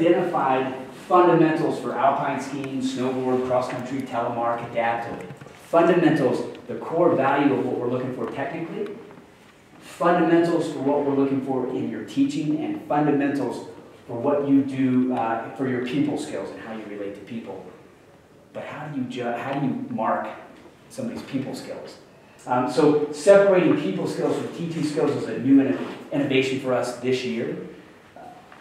identified fundamentals for alpine skiing, snowboard, cross-country, telemark, adaptive. Fundamentals, the core value of what we're looking for technically, fundamentals for what we're looking for in your teaching, and fundamentals for what you do uh, for your people skills and how you relate to people. But how do you how do you mark some of these people skills? Um, so separating people skills from teaching skills is a new innovation for us this year.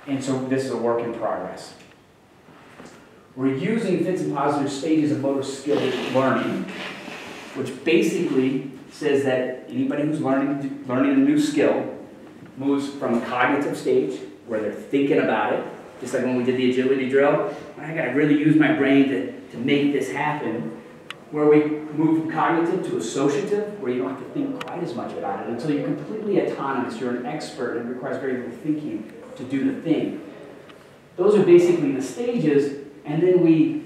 And so this is a work in progress. We're using Fitts and Posner's stages of motor skill learning, which basically says that anybody who's learning, learning a new skill moves from a cognitive stage, where they're thinking about it, just like when we did the agility drill. I gotta really use my brain to, to make this happen. Where we move from cognitive to associative, where you don't have to think quite as much about it until you're completely autonomous, you're an expert, and it requires very little thinking to do the thing. Those are basically the stages, and then we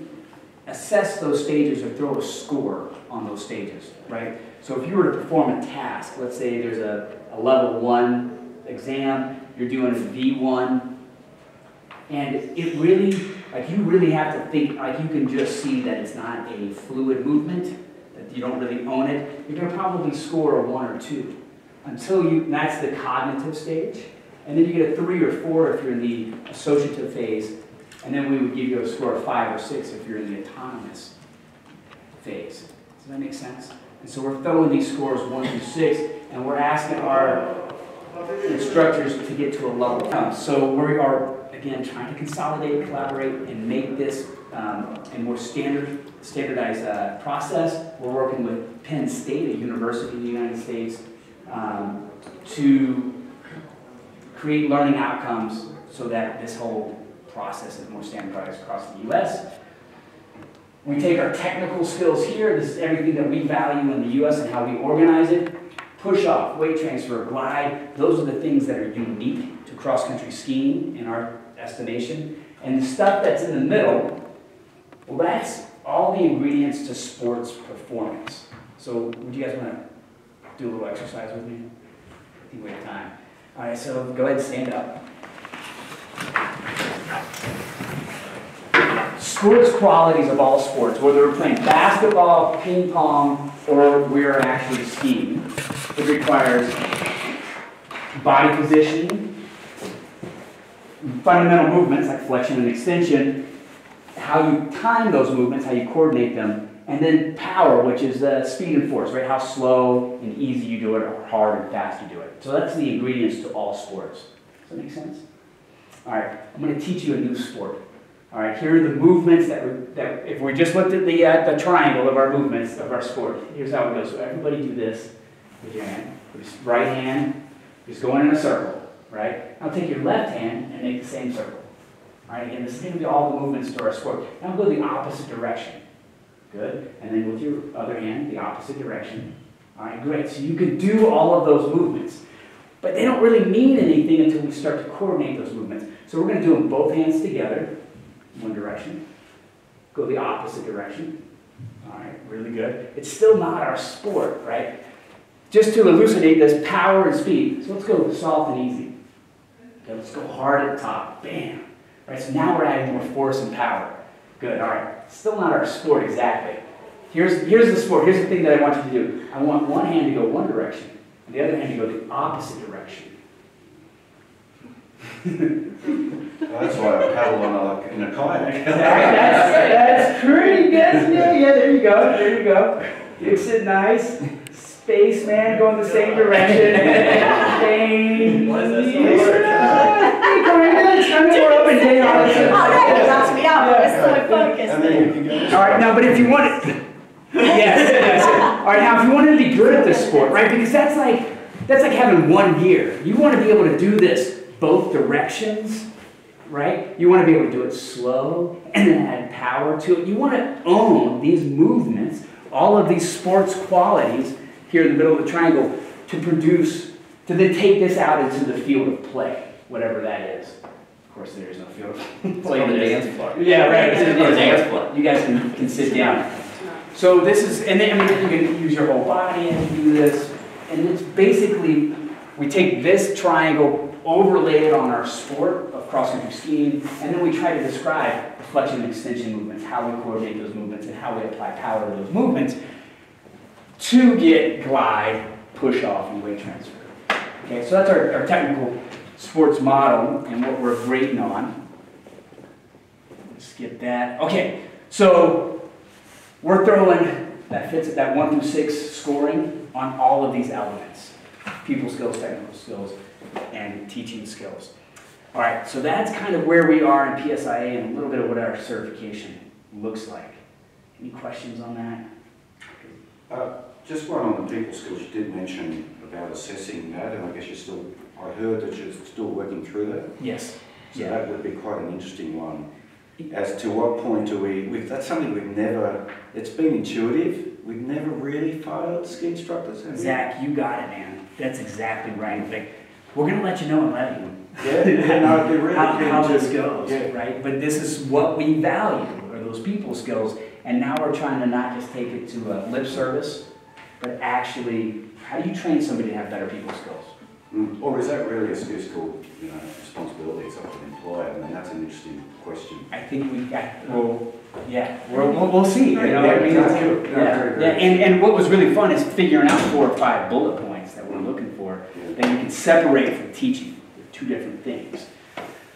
assess those stages or throw a score on those stages, right? So if you were to perform a task, let's say there's a, a level one exam, you're doing a V1, and it really, like you really have to think, like you can just see that it's not a fluid movement, that you don't really own it, you're gonna probably score a one or two. Until you, that's the cognitive stage. And then you get a three or four if you're in the associative phase, and then we would give you a score of five or six if you're in the autonomous phase. Does that make sense? And so we're throwing these scores one through six, and we're asking our instructors to get to a level. So we are, again, trying to consolidate, collaborate, and make this um, a more standard, standardized uh, process. We're working with Penn State, a university in the United States, um, to create learning outcomes so that this whole process is more standardized across the U.S. We take our technical skills here, this is everything that we value in the U.S. and how we organize it, push off, weight transfer, glide, those are the things that are unique to cross-country skiing in our estimation. And the stuff that's in the middle, well, that's all the ingredients to sports performance. So would you guys want to do a little exercise with me? I think we have time. All right, so go ahead and stand up. Sports qualities of all sports, whether we're playing basketball, ping pong, or we're actually skiing. It requires body positioning, fundamental movements like flexion and extension, how you time those movements, how you coordinate them, and then power, which is the speed and force, right? How slow and easy you do it, or hard and fast you do it. So that's the ingredients to all sports. Does that make sense? All right, I'm going to teach you a new sport. All right, here are the movements that, that if we just looked at the, uh, the triangle of our movements of our sport, here's how it goes. So everybody do this with your hand. Right hand is going in a circle, right? Now take your left hand and make the same circle. All right, again, this is going to be all the movements to our sport. Now go the opposite direction. Good. And then with your other hand, the opposite direction. All right, great. So you can do all of those movements. But they don't really mean anything until we start to coordinate those movements. So we're going to do them both hands together, one direction. Go the opposite direction. All right, really good. It's still not our sport, right? Just to elucidate this power and speed. So let's go soft and easy. Okay, let's go hard at the top. Bam. Right, so now we're adding more force and power. Good, all right. Still not our sport exactly. Here's, here's the sport. Here's the thing that I want you to do. I want one hand to go one direction, and the other hand to go the opposite direction. That's why I paddle on a, in a kayak. that's, that's pretty good. Yeah, yeah, there you go. There you go. Fix it nice spaceman going the same direction. Bang. What is this? Yeah. I'm more up and down. Oh, that knocks me out, but it's so focused. All right, now, but if you want it, yes, yes. All right, now, if you want to be good at this sport, right? Because that's like that's like having one gear. You want to be able to do this both directions, right? You want to be able to do it slow and then add power to it. You want to own these movements, all of these sports qualities here in the middle of the triangle to produce, to then take this out into the field of play, whatever that is. Of course, there is no field It's like on the dance floor. Yeah, right. It's the dance floor. You guys can, can sit down. So this is, and then I mean, you can use your whole body and do this. And it's basically, we take this triangle overlay it on our sport of cross-country skiing, and then we try to describe flexion and extension movements, how we coordinate those movements, and how we apply power to those movements to get glide, push off, and weight transfer. Okay, so that's our, our technical sports model and what we're grading on. Skip that. Okay, so we're throwing, that fits at that one through six scoring on all of these elements. People skills, technical skills, and teaching skills. All right, so that's kind of where we are in PSIA and a little bit of what our certification looks like. Any questions on that? Uh, Just one on the people skills, you did mention about assessing that, and I guess you're still, I heard that you're still working through that. Yes. So Yeah. that would be quite an interesting one. As to what point do we, we- that's something we've never, it's been intuitive, we've never really failed ski instructors, have we? Zach, you got it, man. That's exactly right. Like, we're gonna let you know and let you. Yeah, yeah, no, be really how, how this goes, Yeah. right? But this is what we value, are those people skills. And now we're trying to not just take it to a lip service, but actually, how do you train somebody to have better people skills? Mm, Or is that really a ski school, you know, responsibility, it's up to the employer, I mean, that's an interesting question. I think we got, well, yeah, we'll, we'll, we'll see, you know what I mean? Yeah, that's good. Yeah, No, yeah, very, very and, and what was really fun is figuring out four or five bullet points that we're looking for, Yeah. that you can separate from teaching, They're two different things.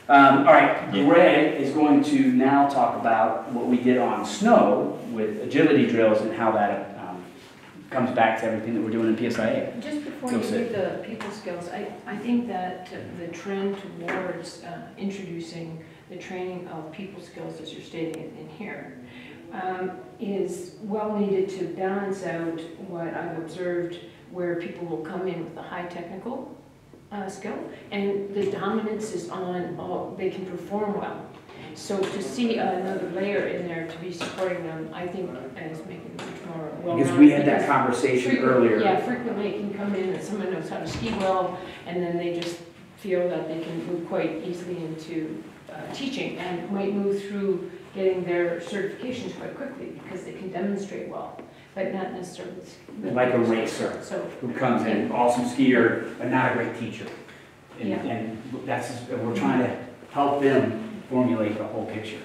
Um, all right, Yeah. Greg is going to now talk about what we did on snow with agility drills and how that, comes back to everything that we're doing in PSIA. Just before Go you do the people skills, I, I think that the trend towards uh, introducing the training of people skills, as you're stating it in here, um, is well needed to balance out what I've observed where people will come in with a high technical uh, skill and the dominance is on, all they can perform well. So to see another layer in there to be supporting them, I think is making them more well Because we had that conversation Frequent- earlier. Yeah, frequently it can come in and someone knows how to ski well, and then they just feel that they can move quite easily into uh, teaching and might move through getting their certifications quite quickly because they can demonstrate well, but not necessarily. Like a racer. So, who comes in, awesome skier, but not a great teacher. And, Yeah. and that's, we're trying to help them formulate the whole picture.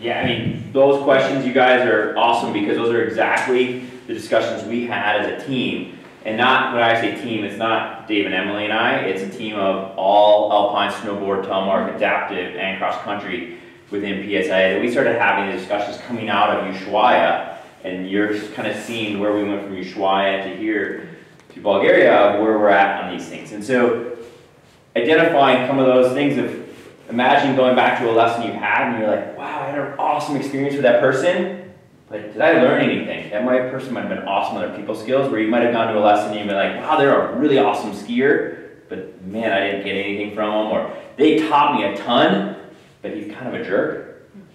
Yeah, I mean, those questions, you guys are awesome because those are exactly the discussions we had as a team. And not, when I say team, it's not Dave and Emily and I, it's a team of all alpine, snowboard, telemark, adaptive, and cross-country within PSIA. That we started having the discussions coming out of Ushuaia. And you're kind of seeing where we went from Ushuaia to here to Bulgaria, where we're at on these things. And so identifying some of those things of imagine going back to a lesson you had and you're like, wow, I had an awesome experience with that person, but did I learn anything? That might person might have been awesome with their people skills, where you might have gone to a lesson and you've been like, wow, they're a really awesome skier, but man, I didn't get anything from them, or they taught me a ton, but he's kind of a jerk.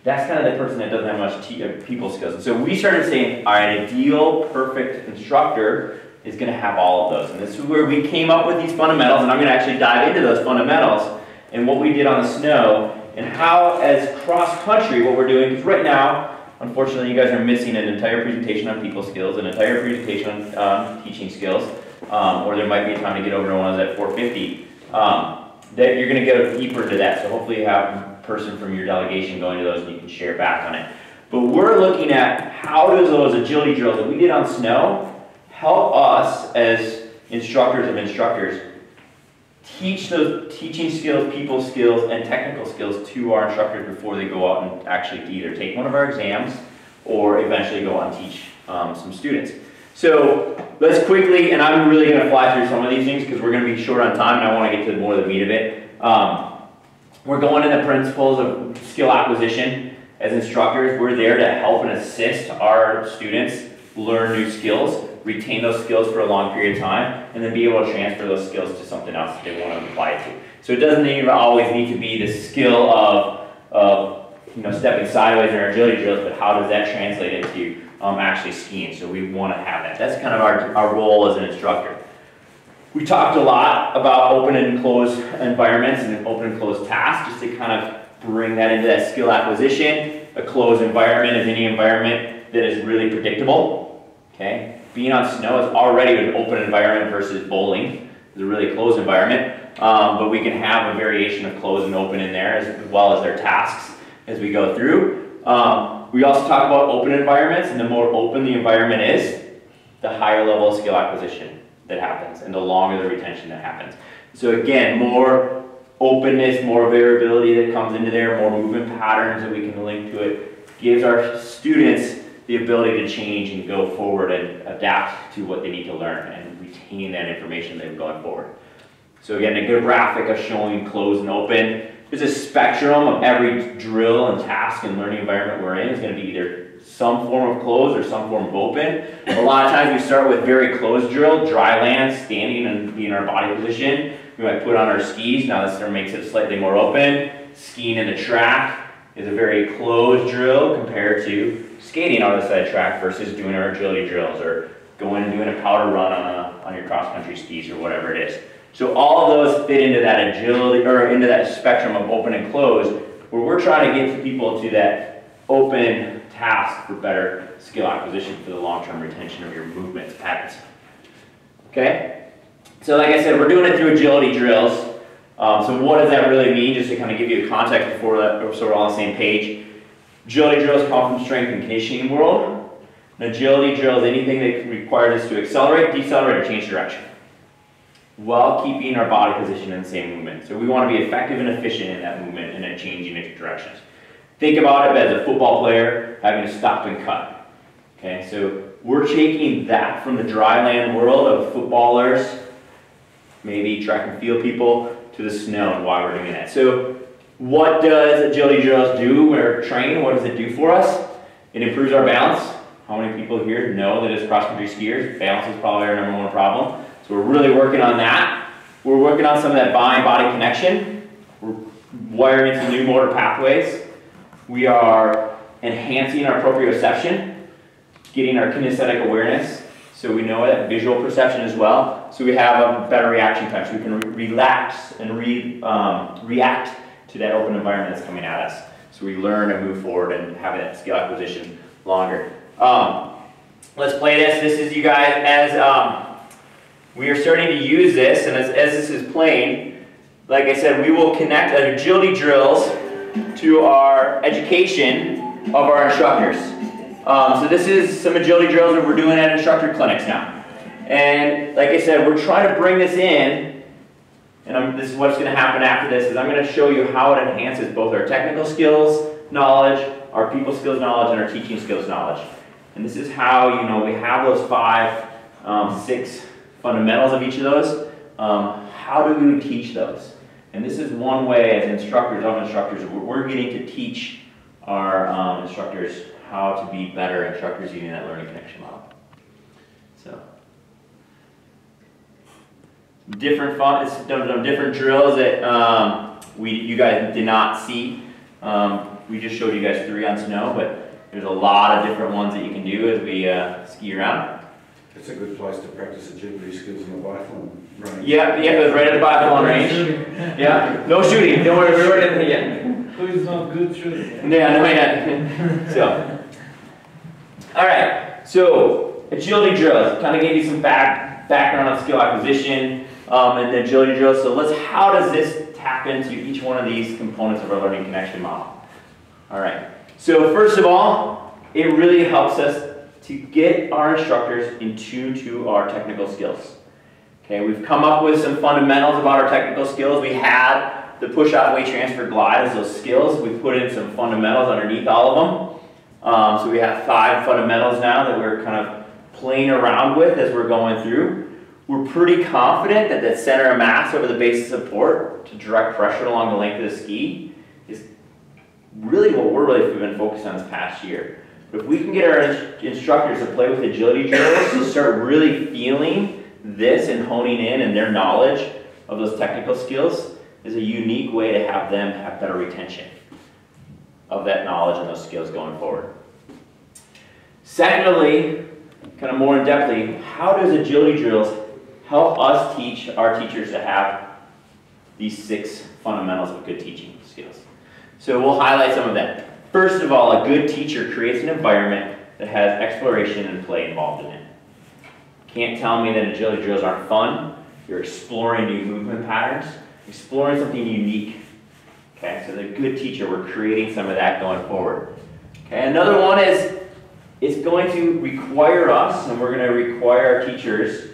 That's kind of the person that doesn't have much uh, people skills. And so we started saying, all right, ideal, perfect instructor is going to have all of those. And this is where we came up with these fundamentals, and I'm going to actually dive into those fundamentals and what we did on the snow, and how, as cross country, what we're doing. Because right now, unfortunately, you guys are missing an entire presentation on people skills, an entire presentation on um, teaching skills, um, or there might be a time to get over to one of those at 450. Um, that you're going to go deeper into that. So hopefully, you have a person from your delegation going to those, and you can share back on it. But we're looking at how does those agility drills that we did on snow help us as instructors of instructors teach those teaching skills, people skills, and technical skills to our instructors before they go out and actually either take one of our exams or eventually go out and teach um, some students. So let's quickly, and I'm really going to fly through some of these things because we're going to be short on time and I want to get to more of the meat of it. Um, we're going into the principles of skill acquisition as instructors. We're there to help and assist our students learn new skills, retain those skills for a long period of time, and then be able to transfer those skills to something else that they want to apply to. So it doesn't even always need to be the skill of, of you know, stepping sideways in our agility drills, but how does that translate into um, actually skiing? So we want to have that. That's kind of our, our role as an instructor. We talked a lot about open and closed environments and open and closed tasks, just to kind of bring that into that skill acquisition. A closed environment is any environment that is really predictable. Okay, being on snow is already an open environment versus bowling. It's a really closed environment. Um, but we can have a variation of closed and open in there as well as their tasks as we go through. Um, we also talk about open environments, and the more open the environment is, the higher level of skill acquisition that happens, and the longer the retention that happens. So again, more openness, more variability that comes into there, more movement patterns that we can link to it, gives our students the ability to change and go forward and adapt to what they need to learn and retain that information they're going forward. So again, a good graphic of showing closed and open. There's a spectrum of every drill and task and learning environment we're in is going to be either some form of closed or some form of open. A lot of times we start with very closed drill, dry land, standing and being in our body position. We might put on our skis. Now this makes it slightly more open. Skiing in the track is a very closed drill compared to skating on the side track versus doing our agility drills or going and doing a powder run on, a, on your cross country skis or whatever it is. So all of those fit into that agility or into that spectrum of open and closed where we're trying to get people to that open task for better skill acquisition for the long-term retention of your movement patterns. Okay? So like I said, we're doing it through agility drills. Um, so what does that really mean? Just to kind of give you a context before that, so we're all on the same page. Agility drills come from strength and conditioning world. An agility drill is anything that requires us to accelerate, decelerate, or change direction while keeping our body position in the same movement. So we want to be effective and efficient in that movement and then changing its directions. Think about it as a football player having to stop and cut. Okay, so we're taking that from the dry land world of footballers, maybe track and field people, to the snow and why we're doing that. So what does agility drills do or train? What does it do for us? It improves our balance. How many people here know that as cross-country skiers, balance is probably our number one problem. So we're really working on that. We're working on some of that mind-body connection. We're wiring into new motor pathways. We are enhancing our proprioception, getting our kinesthetic awareness, so we know that visual perception as well. So we have a better reaction time, so we can re relax and re um, react to that open environment that's coming at us. So we learn and move forward and have that skill acquisition longer. Um, let's play this. This is you guys as um, we are starting to use this, and as, as this is playing, like I said, we will connect agility drills to our education of our instructors. Um, so this is some agility drills that we're doing at instructor clinics now. And like I said, we're trying to bring this in, and I'm, this is what's going to happen after this, is I'm going to show you how it enhances both our technical skills knowledge, our people skills knowledge, and our teaching skills knowledge. And this is how, you know, we have those five, um, six fundamentals of each of those. Um, how do we teach those? And this is one way as instructors of instructors, we're getting to teach our um, instructors how to be better instructors using that learning connection model. So, different fun, it's different drills that um, we you guys did not see. Um, we just showed you guys three on snow, but there's a lot of different ones that you can do as we uh, ski around. It's a good place to practice agility skills in the biathlon range. Yeah, yeah, it was right at the biathlon range. Yeah, no shooting, don't worry, we weren't in there yet. Who's not good shooting? Yeah, no, yeah. So, all right, so agility drills, kind of gave you some back, background on skill acquisition um, and the agility drills. So let's, how does this tap into each one of these components of our learning connection model? All right, so first of all, it really helps us to get our instructors in tune to our technical skills. Okay, we've come up with some fundamentals about our technical skills. We had the push-off, weight transfer glide as those skills. We've put in some fundamentals underneath all of them. Um, so we have five fundamentals now that we're kind of playing around with as we're going through. We're pretty confident that that center of mass over the base of support to direct pressure along the length of the ski is really what we're really been focused on this past year. But If we can get our instructors to play with agility drills to start really feeling this and honing in and their knowledge of those technical skills is a unique way to have them have better retention of that knowledge and those skills going forward. Secondly, kind of more in depthly, how does agility drills help us teach our teachers to have these six fundamentals of good teaching skills? So we'll highlight some of them. First of all, a good teacher creates an environment that has exploration and play involved in it. Can't tell me that agility drills aren't fun. You're exploring new movement patterns. exploring something unique. Okay, so the good teacher, we're creating some of that going forward. Okay, another one is it's going to require us, and we're going to require our teachers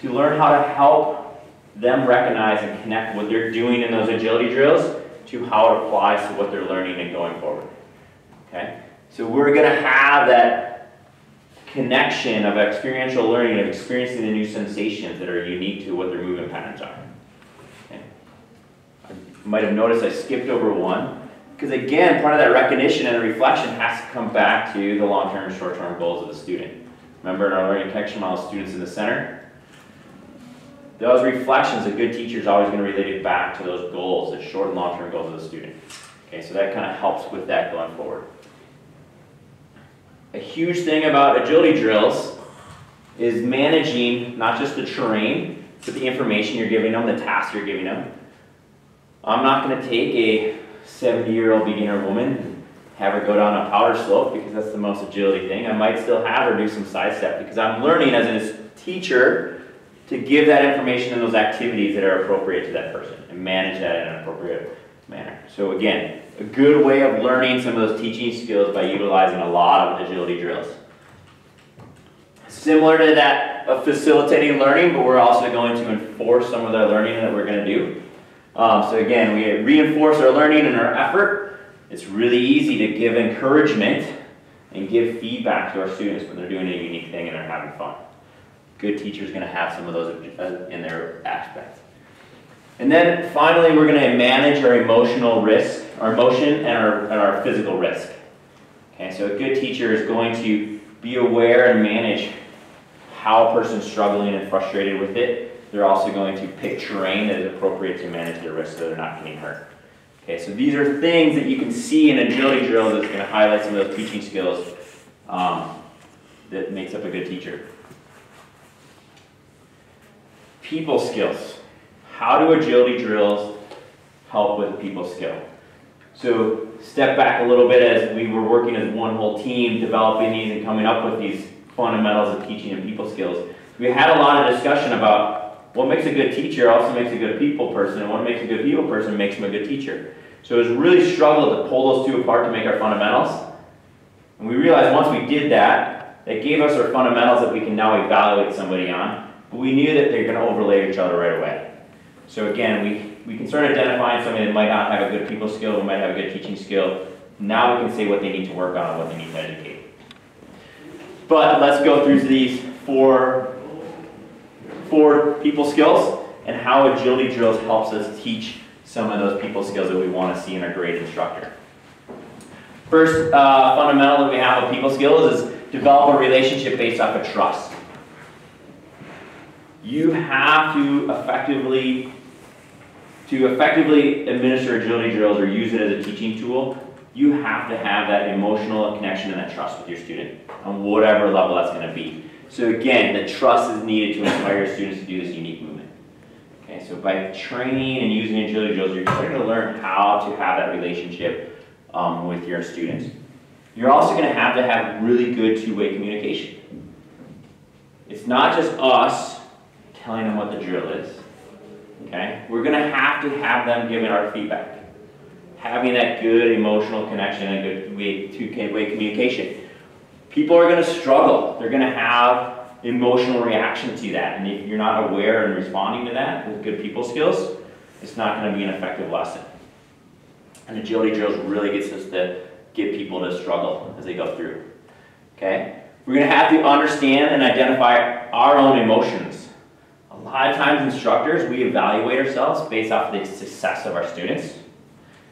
to learn how to help them recognize and connect what they're doing in those agility drills to how it applies to what they're learning and going forward. Okay, so we're going to have that connection of experiential learning, of experiencing the new sensations that are unique to what their movement patterns are. Okay. You might have noticed I skipped over one. Because again, part of that recognition and reflection has to come back to the long-term and short-term goals of the student. Remember in our learning connection model, students in the center? Those reflections, a good teacher is always going to relate it back to those goals, the short and long-term goals of the student. Okay, so that kind of helps with that going forward. A huge thing about agility drills is managing not just the terrain, but the information you're giving them, the tasks you're giving them. I'm not going to take a 70 year old beginner woman, have her go down a powder slope because that's the most agility thing. I might still have her do some side step because I'm learning as a teacher to give that information and those activities that are appropriate to that person and manage that in an appropriate manner. So again, a good way of learning some of those teaching skills by utilizing a lot of agility drills. Similar to that of facilitating learning, but we're also going to enforce some of the learning that we're going to do. Um, so again, we reinforce our learning and our effort. It's really easy to give encouragement and give feedback to our students when they're doing a unique thing and they're having fun. Good teachers going to have some of those uh, in their aspects. And then finally, we're going to manage our emotional risk, our emotion and our, and our physical risk. Okay, so a good teacher is going to be aware and manage how a person's struggling and frustrated with it they're also going to pick terrain that is appropriate to manage their risk so they're not getting hurt. Okay, so these are things that you can see in agility drills that's going to highlight some of those teaching skills um, that makes up a good teacher. People skills. How do agility drills help with people skill? So step back a little bit as we were working as one whole team developing these and coming up with these fundamentals of teaching and people skills. We had a lot of discussion about what makes a good teacher also makes a good people person, and what makes a good people person makes them a good teacher. So it was really struggled to pull those two apart to make our fundamentals. And we realized once we did that, that gave us our fundamentals that we can now evaluate somebody on, but we knew that they're going to overlay each other right away. So again, we, we can start identifying somebody that might not have a good people skill, who might have a good teaching skill. Now we can say what they need to work on and what they need to educate. But let's go through these four for people skills and how agility drills helps us teach some of those people skills that we want to see in a great instructor. First uh, fundamental that we have of people skills is develop a relationship based off of trust. You have to effectively to effectively administer agility drills or use it as a teaching tool, you have to have that emotional connection and that trust with your student on whatever level that's going to be. So again, the trust is needed to inspire students to do this unique movement. Okay, so by training and using agility drills, you're starting to learn how to have that relationship um, with your students. You're also going to have to have really good two-way communication. It's not just us telling them what the drill is. Okay? We're going to have to have them giving our feedback. Having that good emotional connection and good two-way communication people are going to struggle. They're going to have emotional reaction to that. And if you're not aware and responding to that with good people skills, it's not going to be an effective lesson. And agility drills really gets us to get people to struggle as they go through. Okay? We're going to have to understand and identify our own emotions. A lot of times, instructors, we evaluate ourselves based off the success of our students.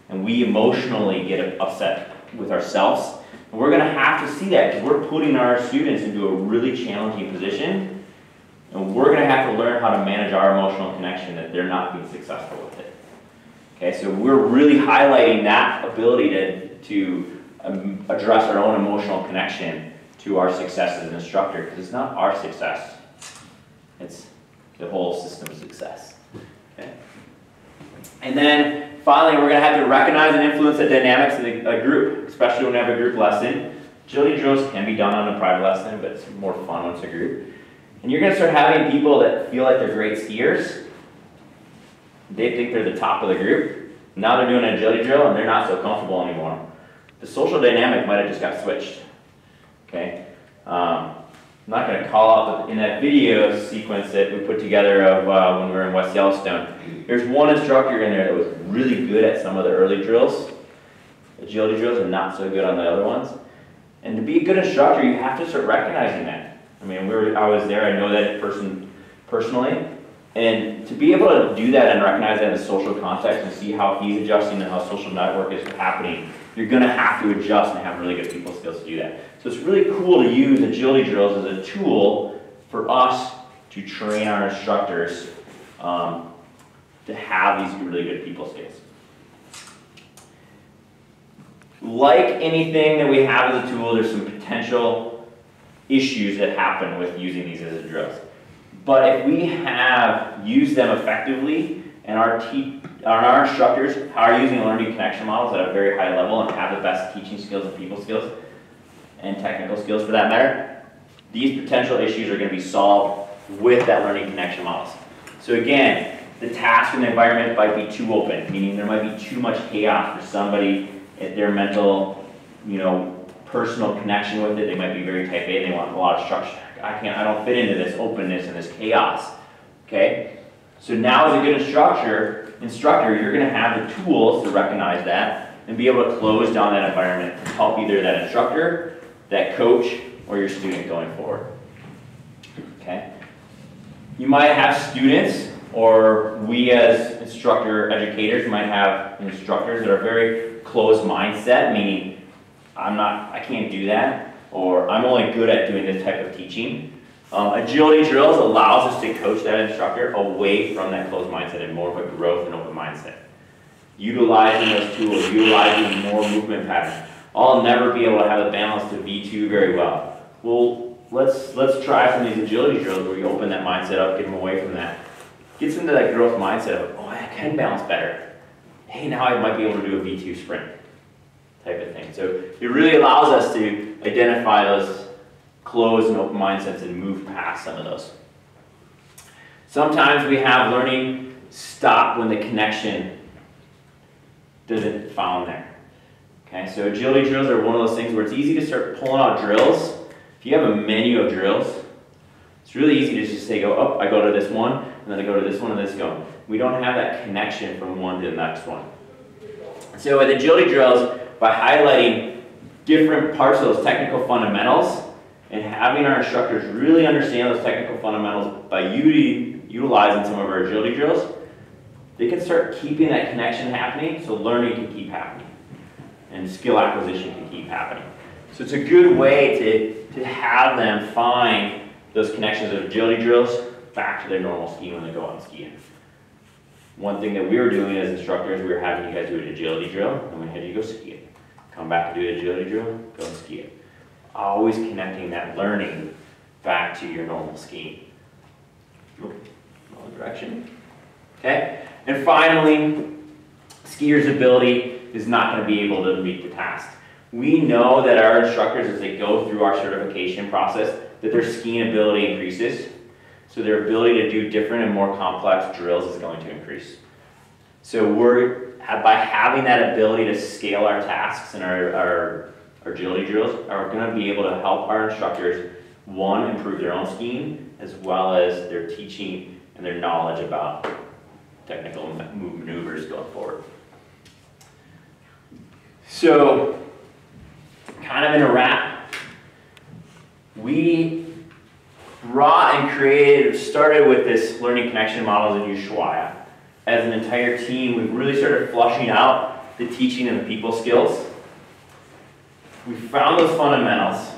And we emotionally get upset with ourselves we're going to have to see that because we're putting our students into a really challenging position. And we're going to have to learn how to manage our emotional connection that they're not being successful with it. Okay, so we're really highlighting that ability to, to um, address our own emotional connection to our success as an instructor because it's not our success, it's the whole system's success. Okay? And then Finally, we're going to have to recognize and influence the dynamics of a group, especially when we have a group lesson. Agility drills can be done on a private lesson, but it's more fun when it's a group. And you're going to start having people that feel like they're great skiers, they think they're the top of the group. Now they're doing an agility drill and they're not so comfortable anymore. The social dynamic might have just got switched. Okay? Um, I'm not going to call out the, in that video sequence that we put together of uh, when we were in West Yellowstone. There's one instructor in there that was really good at some of the early drills, agility drills, and not so good on the other ones. And to be a good instructor, you have to start recognizing that. I mean, we were, I was there, I know that person personally, and to be able to do that and recognize that in a social context and see how he's adjusting and how social network is happening, you're gonna have to adjust and have really good people skills to do that. So it's really cool to use agility drills as a tool for us to train our instructors um, to have these really good people skills. Like anything that we have as a tool, there's some potential issues that happen with using these as a drills. But if we have used them effectively and our, te- our instructors are using learning connection models at a very high level and have the best teaching skills and people skills and technical skills for that matter, these potential issues are going to be solved with that learning connection models. So again, the task and the environment might be too open, meaning there might be too much chaos for somebody at their mental, you know, personal connection with it. They might be very type A, they want a lot of structure. I can't, I don't fit into this openness and this chaos. Okay? So now as a good instructor, instructor, you're gonna have the tools to recognize that and be able to close down that environment to help either that instructor, that coach, or your student going forward. Okay? You might have students, or we as instructor educators might have instructors that are very closed mindset, meaning I'm not, I can't do that, or I'm only good at doing this type of teaching. Um, agility drills allows us to coach that instructor away from that closed mindset and more of a growth and open mindset. Utilizing those tools, utilizing more movement patterns. I'll never be able to have a balance to V2 very well. Well, let's let's try some of these agility drills where you open that mindset up, get them away from that. Gets into that growth mindset of, oh, I can balance better. Hey, now I might be able to do a V2 sprint type of thing. So it really allows us to identify those closed and open mindsets and move past some of those. Sometimes we have learning stop when the connection doesn't found there. Okay, so agility drills are one of those things where it's easy to start pulling out drills. If you have a menu of drills, it's really easy to just say, go, oh, I go to this one, and then I go to this one, and this go. We don't have that connection from one to the next one. So with agility drills, by highlighting different parts of those technical fundamentals and having our instructors really understand those technical fundamentals by utilizing some of our agility drills, they can start keeping that connection happening so learning can keep happening and skill acquisition can keep happening. So it's a good way to, to have them find those connections of agility drills back to their normal ski when they go on skiing. One thing that we were doing as instructors, we were having you guys do an agility drill, and we had you go ski it. Come back to do an agility drill, go and ski it. Always connecting that learning back to your normal skiing. Wrong direction. Okay? And finally, skier's ability is not going to be able to meet the task. We know that our instructors, as they go through our certification process, that their skiing ability increases. So their ability to do different and more complex drills is going to increase. So we're, by having that ability to scale our tasks and our, our, our agility drills, are going to be able to help our instructors, one, improve their own skiing, as well as their teaching and their knowledge about technical maneuvers going forward. So, kind of in a wrap, we brought and created, started with this learning connection models in Ushuaia. As an entire team, we've really started flushing out the teaching and the people skills. We found those fundamentals.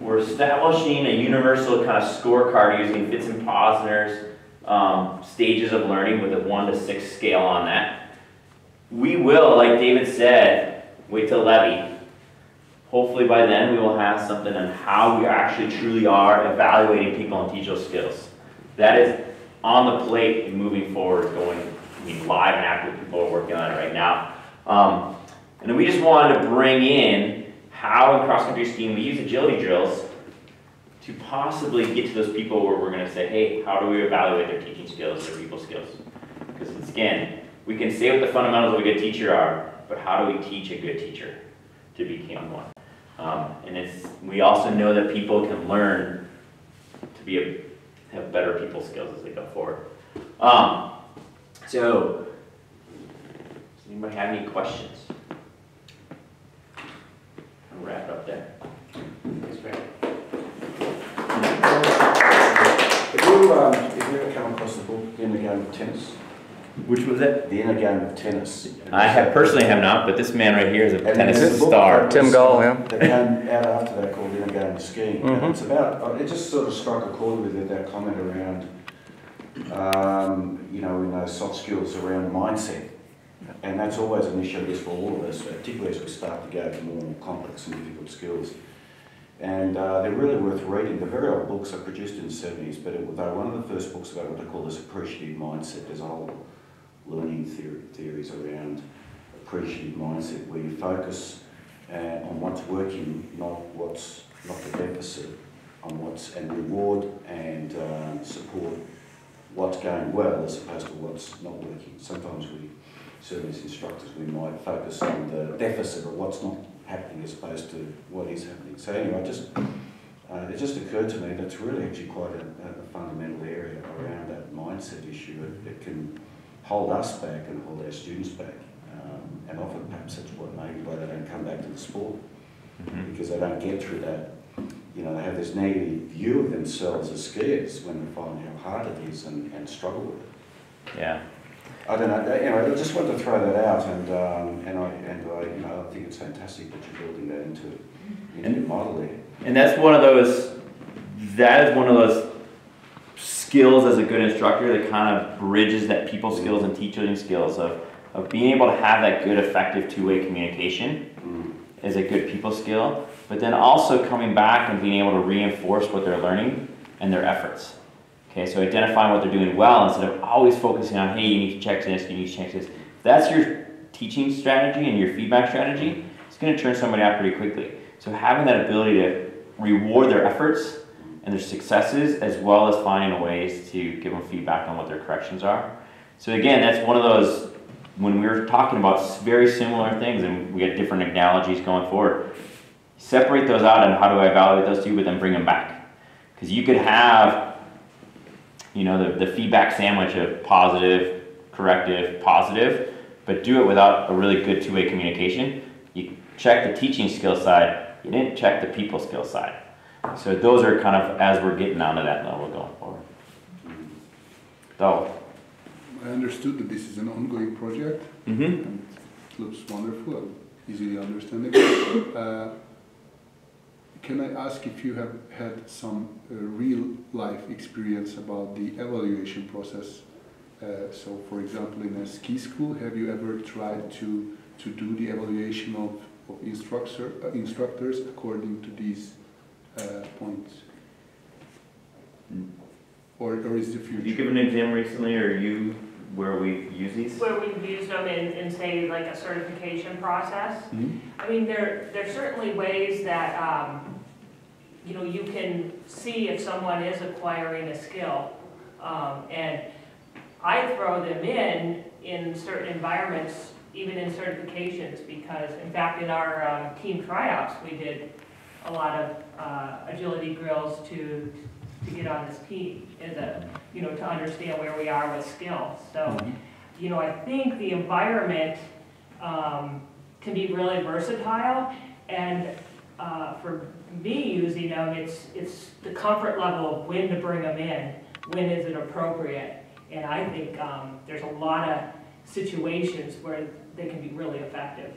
We're establishing a universal kind of scorecard using Fitts and Posner's um, stages of learning with a one to six scale on that. We will, like David said, wait till Levi. Hopefully by then we will have something on how we actually truly are evaluating people and teach those skills. That is on the plate and moving forward, going I mean, live and active people are working on it right now. Um, and then we just wanted to bring in how in cross-country skiing we use agility drills to possibly get to those people where we're going to say, hey, how do we evaluate their teaching skills, their people skills? Because again, we can say what the fundamentals of a good teacher are, but how do we teach a good teacher to become one? Um, and it's, we also know that people can learn to be a, have better people skills as they go forward. Um, so, does anybody have any questions? I'll wrap it up there. That's great. Have you, um, have you ever come across the book, The Inner Game of Tennis? Which was it? The Inner Game of Tennis. I have personally have not, but this man right here is a And tennis book star. Tim was- Gall, yeah. That came out after that called Inner Game of Skiing. And Mhm. it's about, uh, it just sort of struck a chord with it, that comment around, um, you know, in those soft skills around mindset. And that's always an issue, I guess, for all of us, particularly as we start to go to more complex and difficult skills. And uh, they're really worth reading. They're very old books, they're produced in the 70s, but it, they were one of the first books about what they call this appreciative mindset. There's a whole learning theory, theories around appreciative mindset where you focus uh, on what's working, not what's not the deficit, on what's and reward and um, support what's going well as opposed to what's not working. Sometimes we, certainly as instructors, we might focus on the deficit or what's not happening as opposed to what is happening. So anyway, just uh, it just occurred to me that's really actually quite a, a fundamental area around that mindset issue. It, it can hold us back and hold our students back. Um, and often perhaps that's what maybe why they don't come back to the sport Mhm. because they don't get through that. You know, they have this negative view of themselves as skiers when they find how hard it is and, and struggle with it. Yeah. I don't know. Anyway, I just wanted to throw that out, and um, and I and I, you know, I think it's fantastic that you're building that into into your model there. And that's one of those, that is one of those skills as a good instructor that kind of bridges that people skills and teaching skills of, of being able to have that good effective two-way communication Mm. is a good people skill, but then also coming back and being able to reinforce what they're learning and their efforts. Okay, so identifying what they're doing well instead of always focusing on, hey, you need to check this, you need to check this. If that's your teaching strategy and your feedback strategy, it's going to turn somebody out pretty quickly. So having that ability to reward their efforts and their successes as well as finding ways to give them feedback on what their corrections are. So again, that's one of those when we were talking about very similar things and we had different analogies going forward. Separate those out and how do I evaluate those two, but then bring them back. Because you could have, you know, the, the feedback sandwich of positive, corrective, positive, but do it without a really good two-way communication. You check the teaching skill side, you didn't check the people skill side. So those are kind of as we're getting onto that level going forward. So, I understood that this is an ongoing project mm-hmm. and it looks wonderful and easily understandable. Uh, Can I ask if you have had some uh, real life experience about the evaluation process? Uh, So for example, in a ski school, have you ever tried to, to do the evaluation of, of instructor, uh, instructors according to these uh, points? Or, or is the Have you give an exam recently, or you, where we use these? Where we've used them in, in say, like a certification process. Mhm. I mean, there, there's certainly ways that, um, you know, you can see if someone is acquiring a skill. Um, and I throw them in, in certain environments, even in certifications, because in fact, in our, um, team tryouts, we did a lot of, uh, agility drills to, to get on this team, is a, you know, to understand where we are with skills, so you know, I think the environment um, can be really versatile, and uh, for me using them, it's, it's the comfort level of when to bring them in, when is it appropriate. And I think um, there's a lot of situations where they can be really effective.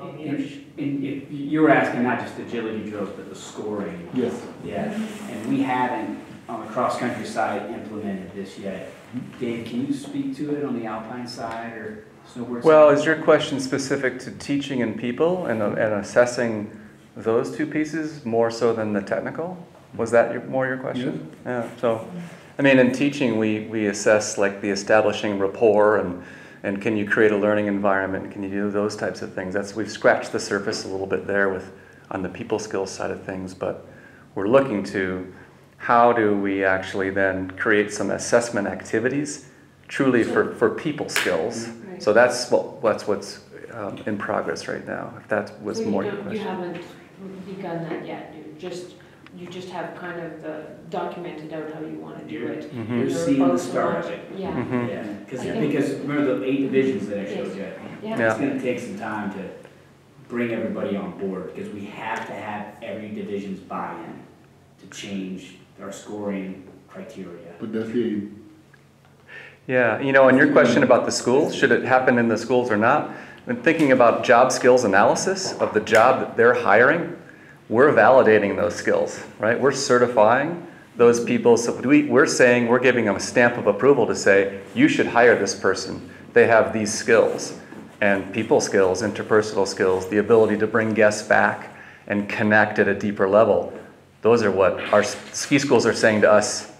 Um, you know, And if you were asking not just agility drills, but the scoring. Yes. Yeah, and we haven't, on the cross-country side, implemented this yet. Dave, can you speak to it on the alpine side or snowboard side? Well, is your question specific to teaching and people and, and assessing those two pieces more so than the technical? Was that your, more your question? Yeah. So, I mean, in teaching, we, we assess like the establishing rapport and, and can you create a learning environment? Can you do those types of things? That's we've scratched the surface a little bit there with on the people skills side of things, but we're looking to how do we actually then create some assessment activities truly for, for people skills. Right. So that's what, that's what's um, in progress right now, if that was So more your don't- You haven't begun that yet, you just, you just have kind of the documented out how you want to do it. Mhm. You're You're seeing the about start of it. it. Yeah, Mhm. Yeah, because, I think- because remember the eight divisions that I showed you? yeah. Yeah. It's gonna take some time to bring everybody on board, because we have to have every division's buy-in to change our scoring criteria. But that's the. Yeah, you know, and your question about the schools, should it happen in the schools or not? When thinking about job skills analysis of the job that they're hiring, we're validating those skills, right? We're certifying those people. So we, we're saying, we're giving them a stamp of approval to say, you should hire this person. They have these skills and people skills, interpersonal skills, the ability to bring guests back and connect at a deeper level. Those are what our ski schools are saying to us.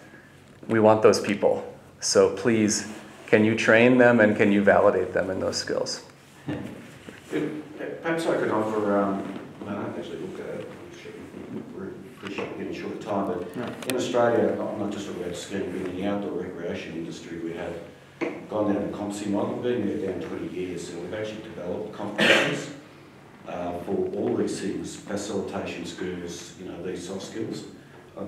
We want those people. So please, can you train them and can you validate them in those skills? Perhaps I could offer, um, I don't actually look at it, we're appreciate we're getting short of time, but in Australia, I'm not just about skiing, but in the outdoor recreation industry, we have gone down the COMSI model, We've been there down 20 years, and we've actually developed competencies uh, for all these things, facilitation skills, you know, these soft skills. I,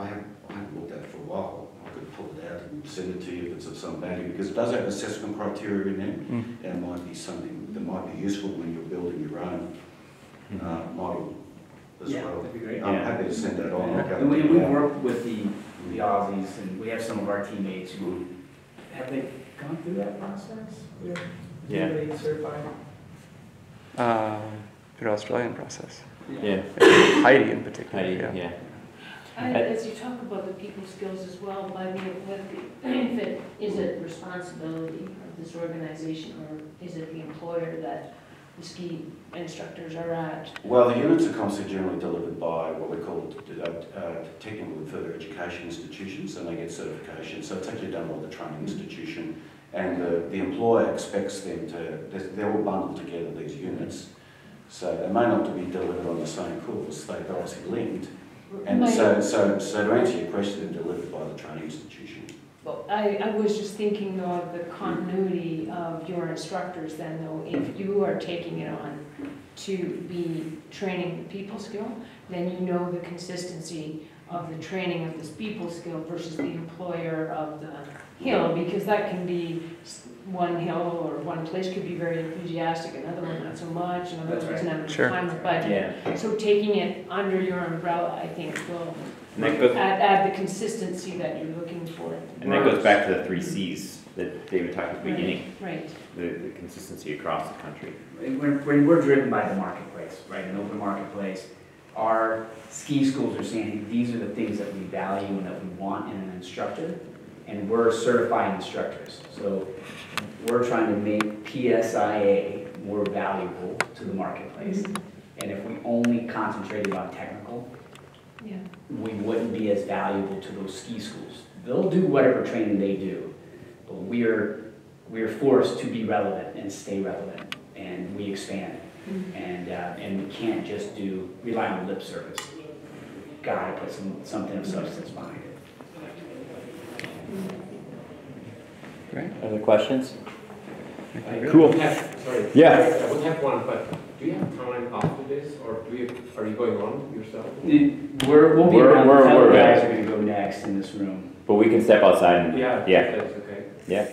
I haven't, I haven't looked at it for a while. I could pull it out and send it to you if it's of some value, because it does have assessment criteria in there, Mm. and it might be something that might be useful when you're building your own uh, model as Yeah, well. that'd be great. I'm Yeah. happy to send that on. I'll go And we, and we work with the, the Aussies, and we have some of our teammates who, have they gone through that process? Is Yeah. anybody certified? Uh, through the Australian process. Yeah, Heidi in particular. Heidi, yeah. yeah. And as you talk about the people skills as well, by the, if it, is it responsibility of this organization or is it the employer that the ski instructors are at? Well, the units are constantly generally delivered by what we call uh, technical and further education institutions, and they get certification. So it's actually done by the training institution, and the, the employer expects them to, they're, they're all bundled together, these units. So they may not be delivered on the same course, they're obviously linked. And so, so, so to answer your question, they're delivered by the training institution. Well, I, I was just thinking though of the continuity of your instructors then though, if you are taking it on to be training the people skill, then you know the consistency of the training of this people skill versus the employer of the hill, because that can be, one hill or one place could be very enthusiastic, another one not so much, another That's one doesn't have Sure. the time or budget. Yeah, So taking it under your umbrella, I think will and that goes, add, add the consistency that you're looking for. and that goes back to the three Cs that David talked at the beginning, Right. the, the consistency across the country. We're, we're we're driven by the marketplace, right, an open marketplace. Our ski schools are saying, these are the things that we value and that we want in an instructor, and we're certifying instructors. So we're trying to make PSIA more valuable to the marketplace. Mm-hmm. And if we only concentrated on technical, Yeah. we wouldn't be as valuable to those ski schools. They'll do whatever training they do, but we're, we're forced to be relevant and stay relevant, and we expand. And, uh, and we can't just do, rely on lip service. Gotta put some, something of substance behind it. Great. Other questions? Cool. Have- Sorry. Yeah. I would have one, but do you have time after this, or do you, are you going on yourself? We're, we'll be We're- around, we're- the fellow we're guys are gonna go next in this room. But we can step outside and, Yeah. yeah, That's okay. yeah.